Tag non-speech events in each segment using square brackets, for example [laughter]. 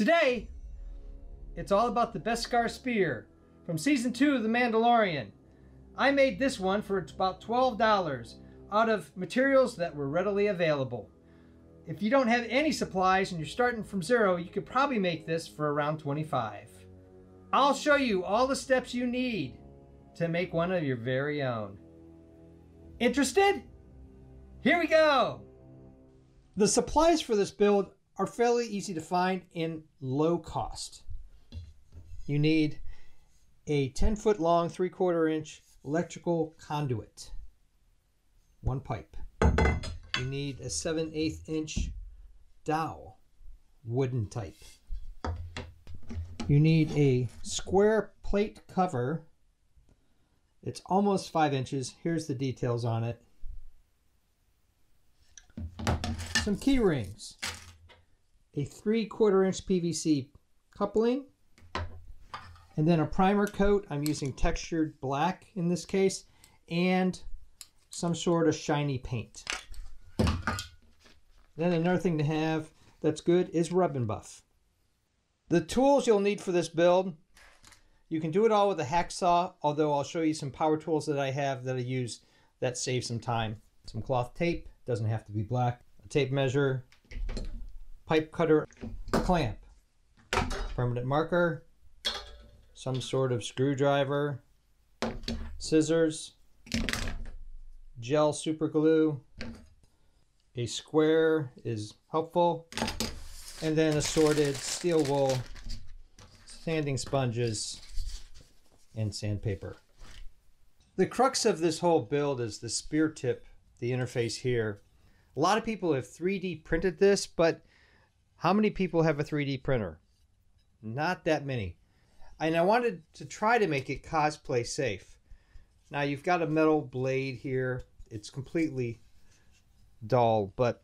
Today, it's all about the Beskar Spear from season two of The Mandalorian. I made this one for about $12 out of materials that were readily available. If you don't have any supplies and you're starting from zero, you could probably make this for around 25. I'll show you all the steps you need to make one of your very own. Interested? Here we go! The supplies for this build are fairly easy to find and low cost. You need a 10 foot long, 3 quarter inch electrical conduit, one pipe. You need a 7 8 inch dowel, wooden type. You need a square plate cover. It's almost 5 inches. Here's the details on it. Some key rings, a 3 quarter inch PVC coupling, and then a primer coat. I'm using textured black in this case, and some sort of shiny paint. Then another thing to have that's good is rub and buff. The tools you'll need for this build, you can do it all with a hacksaw, although I'll show you some power tools that I have that I use that save some time. Some cloth tape, doesn't have to be black, a tape measure, pipe cutter, clamp, permanent marker, some sort of screwdriver, scissors, gel super glue, a square is helpful, and then assorted steel wool, sanding sponges, and sandpaper. The crux of this whole build is the spear tip, the interface here. A lot of people have 3D printed this, but how many people have a 3D printer? Not that many. And I wanted to try to make it cosplay safe. Now you've got a metal blade here. It's completely dull, but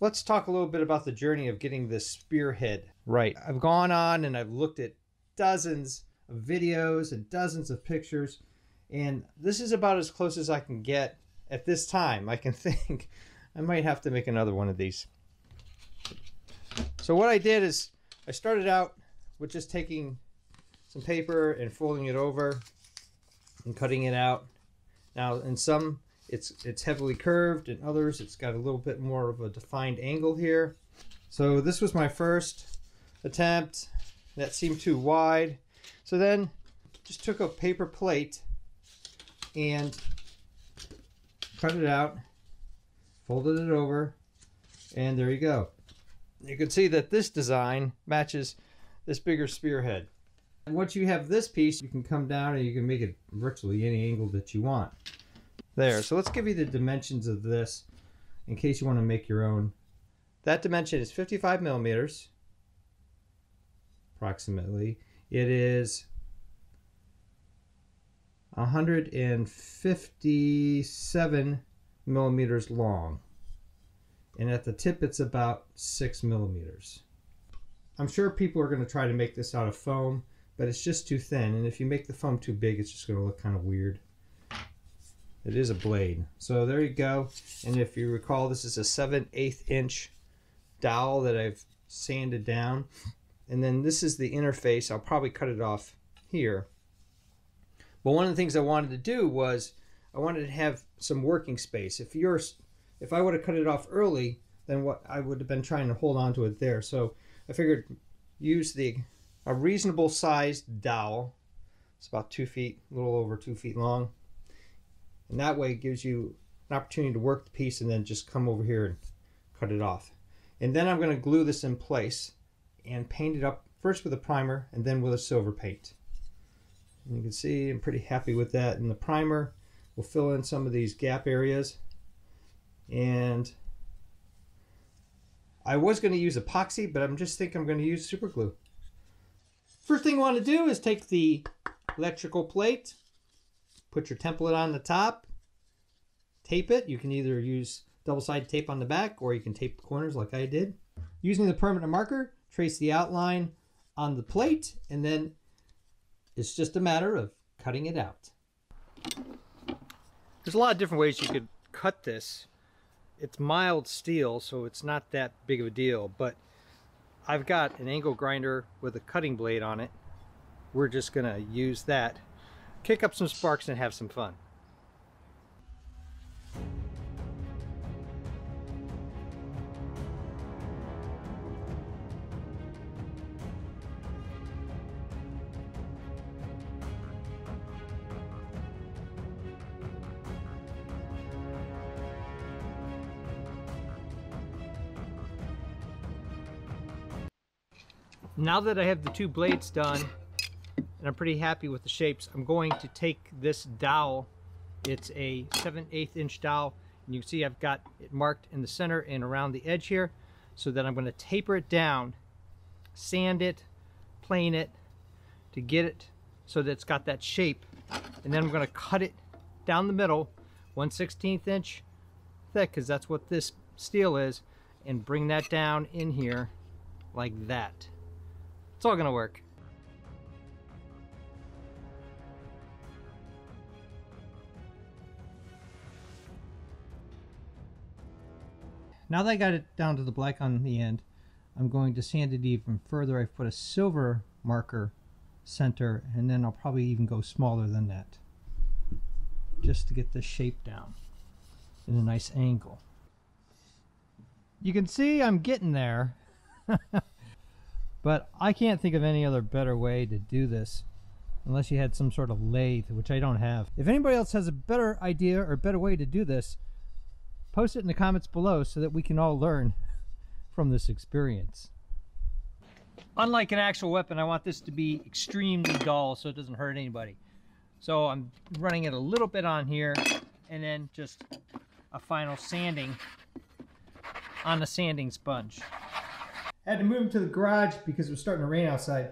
let's talk a little bit about the journey of getting this spearhead right. I've gone on and I've looked at dozens of videos and dozens of pictures, and this is about as close as I can get at this time. I can [laughs] think I might have to make another one of these. So what I did is I started out with just taking some paper and folding it over and cutting it out. Now in some it's it's heavily curved in others it's got a little bit more of a defined angle here. So this was my first attempt. That seemed too wide. So then just took a paper plate and cut it out, folded it over, and there you go. You can see that this design matches this bigger spearhead. And once you have this piece, you can come down and you can make it virtually any angle that you want. There, so let's give you the dimensions of this in case you want to make your own. That dimension is 55 millimeters, approximately. It is 157 millimeters long. And at the tip, it's about six millimeters. I'm sure people are going to try to make this out of foam, but it's just too thin. And if you make the foam too big, it's just going to look kind of weird. It is a blade. So there you go. And if you recall, this is a 7 8 inch dowel that I've sanded down. And then this is the interface. I'll probably cut it off here. But one of the things I wanted to do was I wanted to have some working space. If you're, if I would have cut it off early, then what I would have been trying to hold on to it there. So I figured use the a reasonable sized dowel. It's about two feet, a little over two feet long. And that way it gives you an opportunity to work the piece and then just come over here and cut it off. And then I'm going to glue this in place and paint it up first with a primer and then with a silver paint. And you can see I'm pretty happy with that. And the primer will fill in some of these gap areas. And I was going to use epoxy, but I'm just thinking I'm going to use super glue. First thing you want to do is take the electrical plate, put your template on the top, tape it. You can either use double-sided tape on the back or you can tape the corners like I did. Using the permanent marker, trace the outline on the plate and then it's just a matter of cutting it out. There's a lot of different ways you could cut this it's mild steel, so it's not that big of a deal. But I've got an angle grinder with a cutting blade on it. We're just gonna use that, kick up some sparks and have some fun. Now that I have the two blades done and I'm pretty happy with the shapes, I'm going to take this dowel. It's a 7 8 inch dowel and you can see I've got it marked in the center and around the edge here so that I'm going to taper it down, sand it, plane it to get it so that it's got that shape and then I'm going to cut it down the middle 1 16th inch thick because that's what this steel is and bring that down in here like that. It's all gonna work. Now that I got it down to the black on the end, I'm going to sand it even further. I've put a silver marker center and then I'll probably even go smaller than that just to get the shape down in a nice angle. You can see I'm getting there. [laughs] But I can't think of any other better way to do this unless you had some sort of lathe, which I don't have. If anybody else has a better idea or better way to do this, post it in the comments below so that we can all learn [laughs] from this experience. Unlike an actual weapon, I want this to be extremely dull so it doesn't hurt anybody. So I'm running it a little bit on here and then just a final sanding on the sanding sponge. Had to move him to the garage because it was starting to rain outside.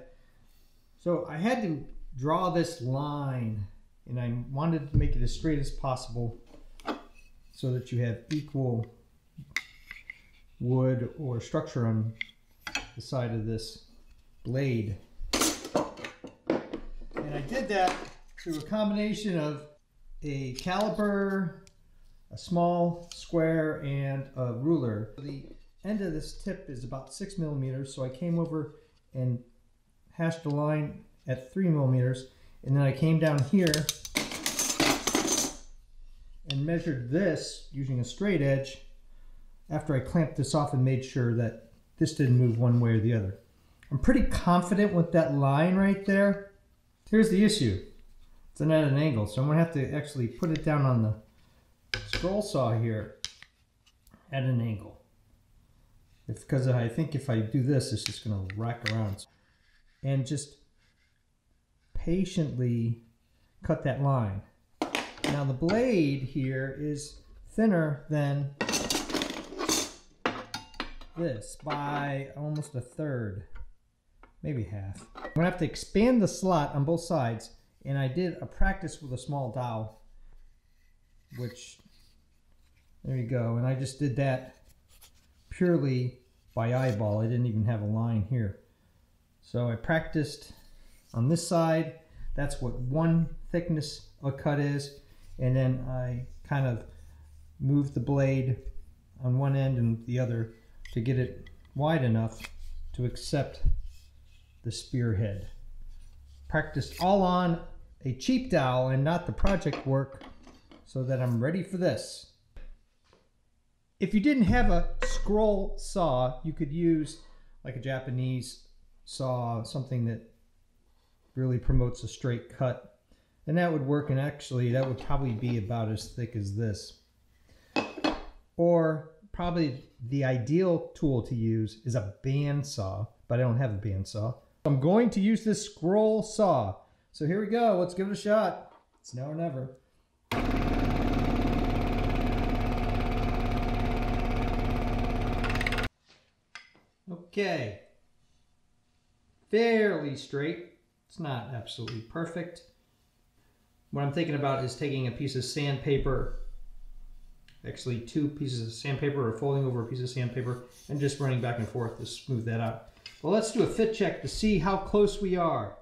So I had to draw this line and I wanted to make it as straight as possible so that you have equal wood or structure on the side of this blade. And I did that through a combination of a caliper, a small square, and a ruler. The end of this tip is about six millimeters. So I came over and hashed a line at three millimeters. And then I came down here and measured this using a straight edge after I clamped this off and made sure that this didn't move one way or the other. I'm pretty confident with that line right there. Here's the issue. It's at an angle, so I'm gonna have to actually put it down on the scroll saw here at an angle. If because I think if I do this, it's just going to rack around. And just patiently cut that line. Now the blade here is thinner than this by almost a third, maybe half. I'm gonna have to expand the slot on both sides and I did a practice with a small dowel, which, there you go. And I just did that purely by eyeball. I didn't even have a line here. So I practiced on this side. That's what one thickness a cut is. And then I kind of moved the blade on one end and the other to get it wide enough to accept the spearhead. Practiced all on a cheap dowel and not the project work so that I'm ready for this. If you didn't have a scroll saw, you could use like a Japanese saw, something that really promotes a straight cut. And that would work, and actually that would probably be about as thick as this. Or probably the ideal tool to use is a bandsaw, but I don't have a bandsaw. I'm going to use this scroll saw. So here we go, let's give it a shot. It's now or never. Okay. Fairly straight. It's not absolutely perfect. What I'm thinking about is taking a piece of sandpaper, actually two pieces of sandpaper or folding over a piece of sandpaper and just running back and forth to smooth that out. Well, let's do a fit check to see how close we are.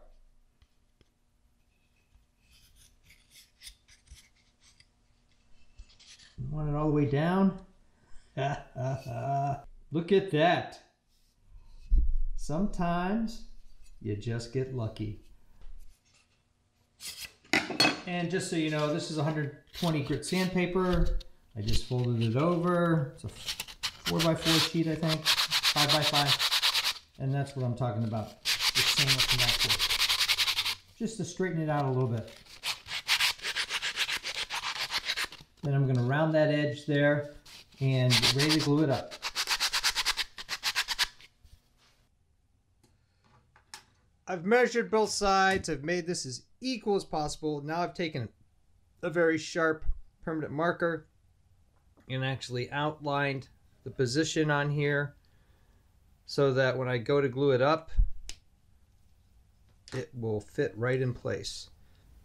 Want it all the way down? [laughs] Look at that. Sometimes you just get lucky. And just so you know, this is 120 grit sandpaper. I just folded it over. It's a four by four sheet, I think, five by five. And that's what I'm talking about. Just to straighten it out a little bit. Then I'm gonna round that edge there and ready to glue it up. I've measured both sides. I've made this as equal as possible. Now I've taken a very sharp permanent marker and actually outlined the position on here so that when I go to glue it up, it will fit right in place.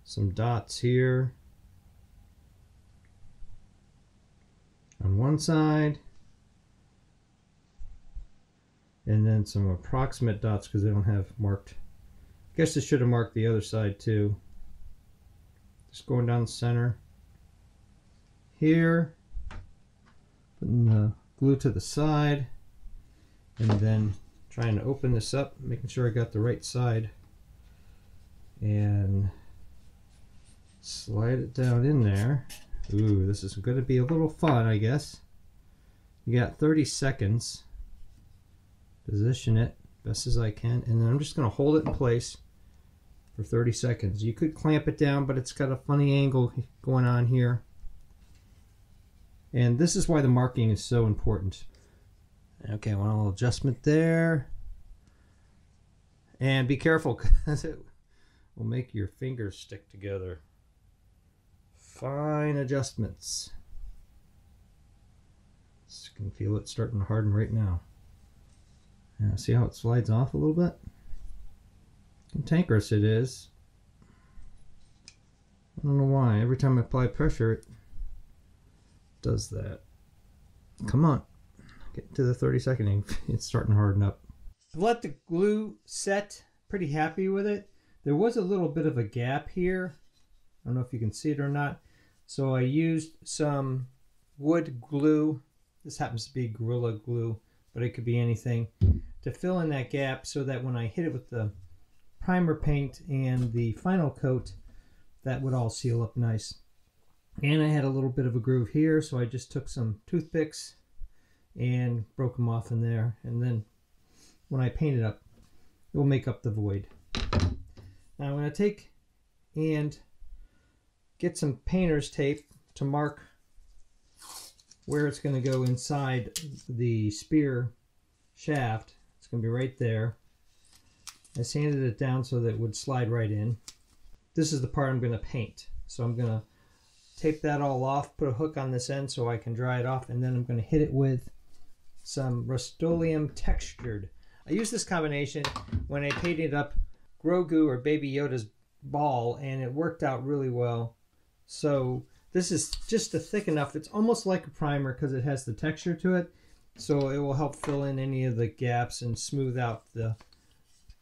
Some dots here on one side and then some approximate dots because they don't have marked guess I should have marked the other side too. Just going down the center. Here putting the glue to the side and then trying to open this up making sure I got the right side. And slide it down in there. Ooh this is going to be a little fun I guess. You got 30 seconds. Position it best as I can and then I'm just going to hold it in place for 30 seconds you could clamp it down but it's got a funny angle going on here and this is why the marking is so important. Okay, one little adjustment there. And be careful [laughs] because it will make your fingers stick together. Fine adjustments. You can feel it starting to harden right now. Yeah, see how it slides off a little bit? Cantankerous it is. I don't know why. Every time I apply pressure, it does that. Come on. Get to the 30 second [laughs] It's starting to harden up. I've let the glue set. Pretty happy with it. There was a little bit of a gap here. I don't know if you can see it or not. So I used some wood glue. This happens to be Gorilla Glue, but it could be anything. To fill in that gap so that when I hit it with the primer paint and the final coat, that would all seal up nice. And I had a little bit of a groove here, so I just took some toothpicks and broke them off in there. And then when I paint it up, it will make up the void. Now I'm going to take and get some painter's tape to mark where it's going to go inside the spear shaft. It's going to be right there. I sanded it down so that it would slide right in. This is the part I'm going to paint. So I'm going to tape that all off, put a hook on this end so I can dry it off, and then I'm going to hit it with some Rust-Oleum textured. I use this combination when I painted up Grogu or Baby Yoda's ball, and it worked out really well. So this is just a thick enough. It's almost like a primer because it has the texture to it. So it will help fill in any of the gaps and smooth out the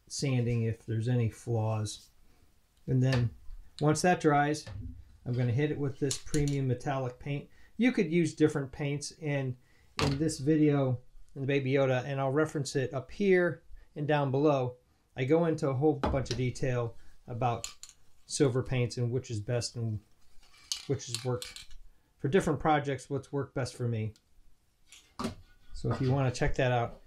sanding if there's any flaws. And then once that dries, I'm going to hit it with this premium metallic paint. You could use different paints and in this video in the Baby Yoda and I'll reference it up here and down below. I go into a whole bunch of detail about silver paints and which is best and which has worked for different projects, what's worked best for me. So if you want to check that out,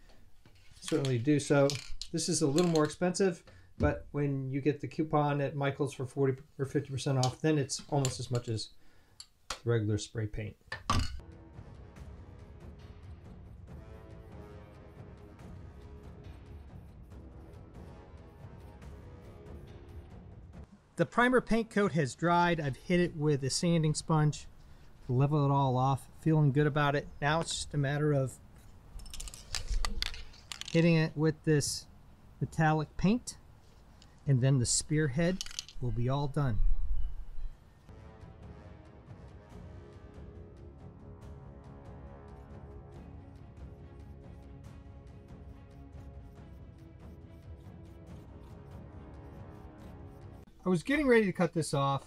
certainly do so. This is a little more expensive. But when you get the coupon at Michael's for 40 or 50% off, then it's almost as much as regular spray paint. The primer paint coat has dried. I've hit it with a sanding sponge to level it all off. Feeling good about it. Now it's just a matter of hitting it with this metallic paint and then the spearhead will be all done. I was getting ready to cut this off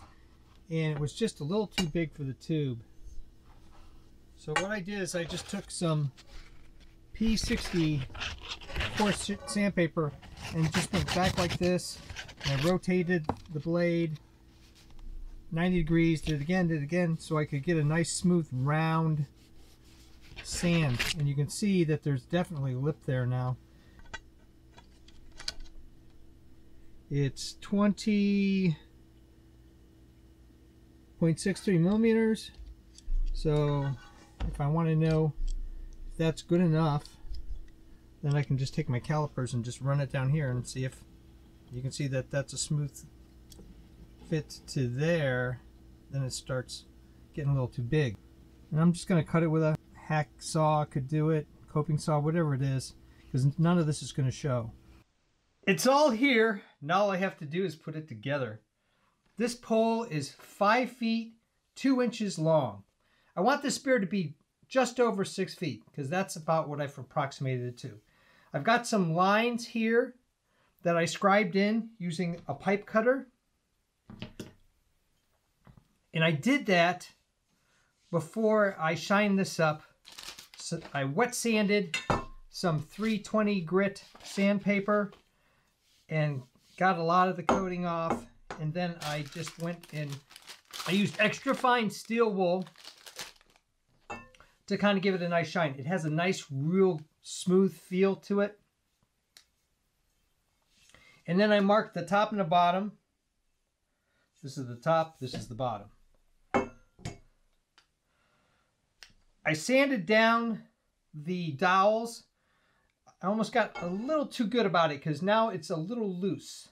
and it was just a little too big for the tube. So what I did is I just took some P60 coarse sandpaper and just went back like this. And I rotated the blade 90 degrees, did it again, did it again, so I could get a nice smooth round sand. And you can see that there's definitely lip there now. It's 20.63 millimeters. So if I want to know if that's good enough, then I can just take my calipers and just run it down here and see if you can see that that's a smooth fit to there then it starts getting a little too big. And I'm just going to cut it with a hack saw could do it coping saw whatever it is because none of this is going to show. It's all here now all I have to do is put it together. This pole is five feet two inches long. I want this spear to be just over six feet because that's about what I've approximated it to I've got some lines here that I scribed in using a pipe cutter. And I did that before I shined this up. So I wet sanded some 320 grit sandpaper and got a lot of the coating off. And then I just went and I used extra fine steel wool to kind of give it a nice shine. It has a nice, real smooth feel to it. And then I marked the top and the bottom. This is the top, this is the bottom. I sanded down the dowels. I almost got a little too good about it because now it's a little loose.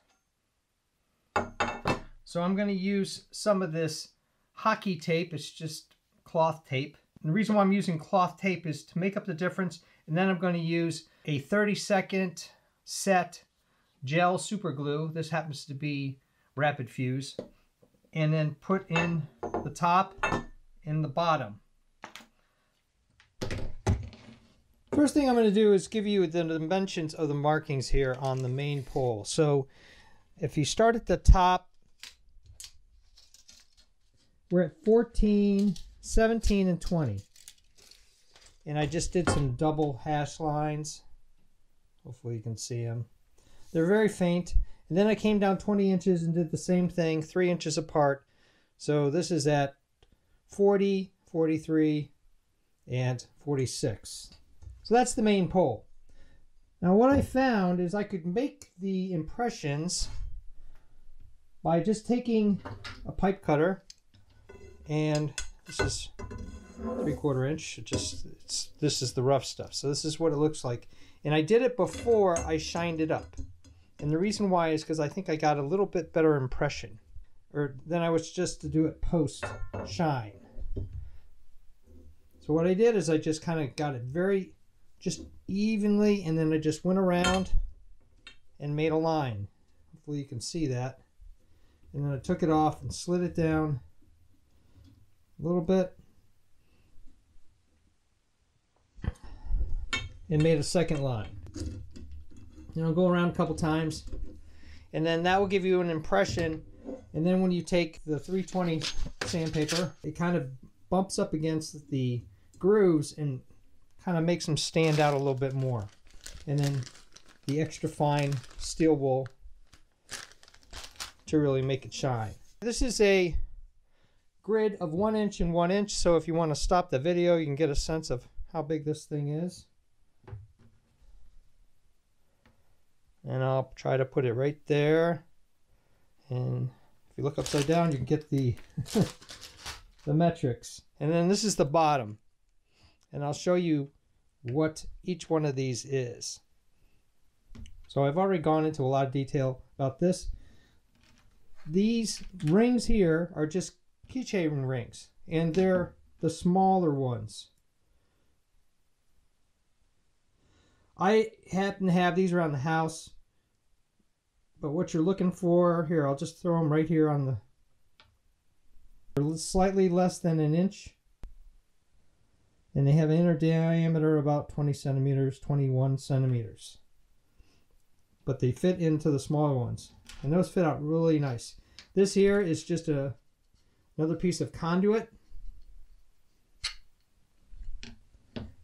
So I'm going to use some of this hockey tape. It's just cloth tape. And the reason why I'm using cloth tape is to make up the difference. And then I'm going to use a 30 second set gel super glue. This happens to be Rapid Fuse. And then put in the top and the bottom. First thing I'm going to do is give you the dimensions of the markings here on the main pole. So if you start at the top, we're at 14, 17, and 20. And I just did some double hash lines. Hopefully you can see them. They're very faint. And then I came down 20 inches and did the same thing, three inches apart. So this is at 40, 43, and 46. So that's the main pole. Now what I found is I could make the impressions by just taking a pipe cutter and this is three quarter inch. It just this is the rough stuff. So this is what it looks like. And I did it before I shined it up. And the reason why is because I think I got a little bit better impression or than I was just to do it post shine. So what I did is I just kind of got it very just evenly and then I just went around and made a line. Hopefully you can see that. And then I took it off and slid it down a little bit and made a second line. You know, go around a couple times, and then that will give you an impression. And then when you take the 320 sandpaper, it kind of bumps up against the grooves and kind of makes them stand out a little bit more. And then the extra fine steel wool to really make it shine. This is a grid of one inch and one inch. So if you want to stop the video, you can get a sense of how big this thing is. and I'll try to put it right there. And if you look upside down you can get the [laughs] the metrics. And then this is the bottom. And I'll show you what each one of these is. So I've already gone into a lot of detail about this. These rings here are just keychain rings and they're the smaller ones I happen to have these around the house. But what you're looking for, here, I'll just throw them right here on the, slightly less than an inch. And they have an inner diameter about 20 centimeters, 21 centimeters. But they fit into the smaller ones. And those fit out really nice. This here is just a another piece of conduit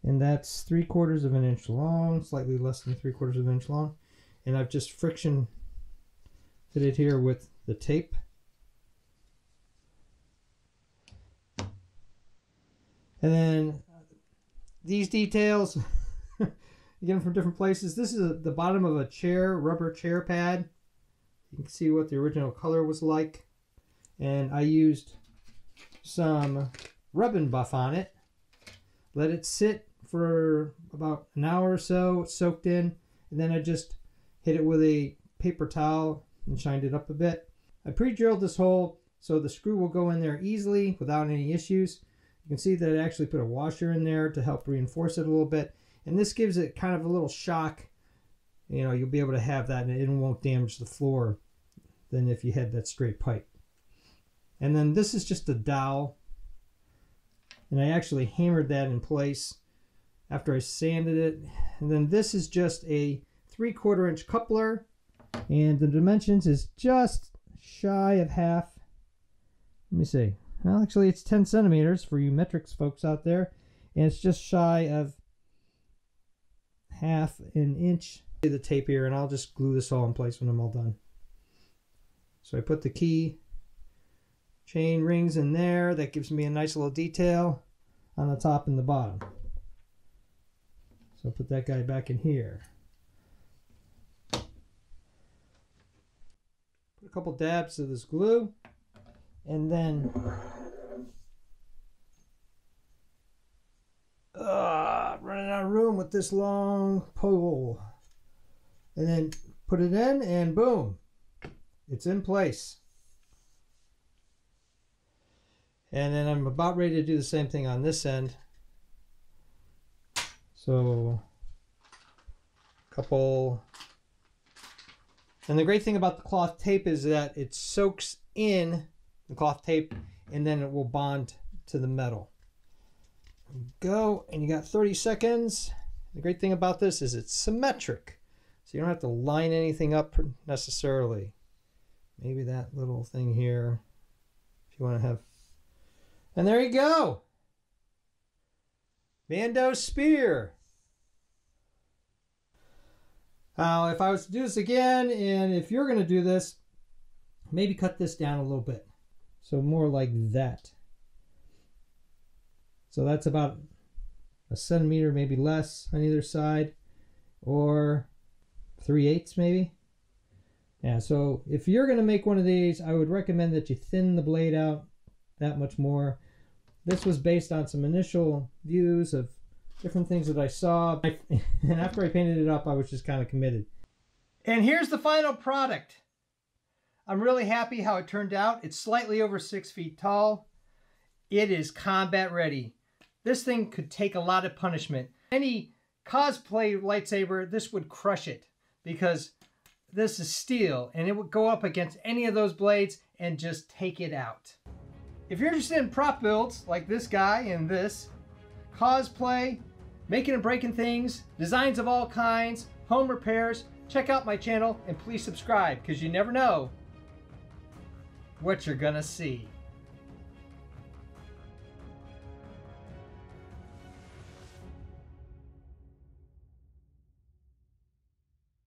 And that's three quarters of an inch long, slightly less than three quarters of an inch long. And I've just friction fitted here with the tape. And then these details, you get them from different places. This is the bottom of a chair, rubber chair pad. You can see what the original color was like. And I used some rubbing buff on it. Let it sit for about an hour or so, soaked in. And then I just hit it with a paper towel and shined it up a bit. I pre-drilled this hole so the screw will go in there easily without any issues. You can see that I actually put a washer in there to help reinforce it a little bit. And this gives it kind of a little shock. You know, you'll be able to have that and it won't damage the floor than if you had that straight pipe. And then this is just a dowel. And I actually hammered that in place after I sanded it. And then this is just a three quarter inch coupler. And the dimensions is just shy of half. Let me see. Well, actually, it's 10 centimeters for you metrics folks out there. And it's just shy of half an inch. The tape here, and I'll just glue this all in place when I'm all done. So I put the key chain rings in there. That gives me a nice little detail on the top and the bottom. So put that guy back in here. Put a couple dabs of this glue and then uh, running out of room with this long pole and then put it in and boom it's in place. And then I'm about ready to do the same thing on this end. So, couple. And the great thing about the cloth tape is that it soaks in the cloth tape and then it will bond to the metal. Go, and you got 30 seconds. The great thing about this is it's symmetric. So you don't have to line anything up necessarily maybe that little thing here if you want to have and there you go. Mando spear. Now if I was to do this again and if you're going to do this maybe cut this down a little bit. So more like that. So that's about a centimeter maybe less on either side or 3 eighths maybe. Yeah, so if you're going to make one of these, I would recommend that you thin the blade out that much more. This was based on some initial views of different things that I saw. [laughs] And after I painted it up, I was just kind of committed. And here's the final product. I'm really happy how it turned out. It's slightly over six feet tall. It is combat ready. This thing could take a lot of punishment. Any cosplay lightsaber, this would crush it because this is steel and it would go up against any of those blades and just take it out. If you're interested in prop builds like this guy and this, cosplay, making and breaking things, designs of all kinds, home repairs, check out my channel and please subscribe because you never know what you're gonna see.